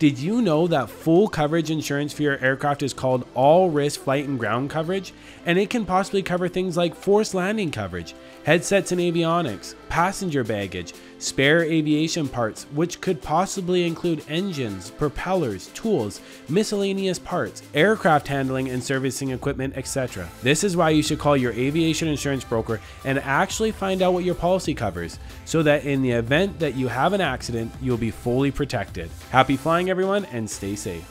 Did you know that full coverage insurance for your aircraft is called all risk flight and ground coverage? And it can possibly cover things like forced landing coverage, headsets and avionics, passenger baggage, spare aviation parts, which could possibly include engines, propellers, tools, miscellaneous parts, aircraft handling and servicing equipment, etc. This is why you should call your aviation insurance broker and actually find out what your policy covers, so that in the event that you have an accident, you'll be fully protected. Happy flying everyone and stay safe.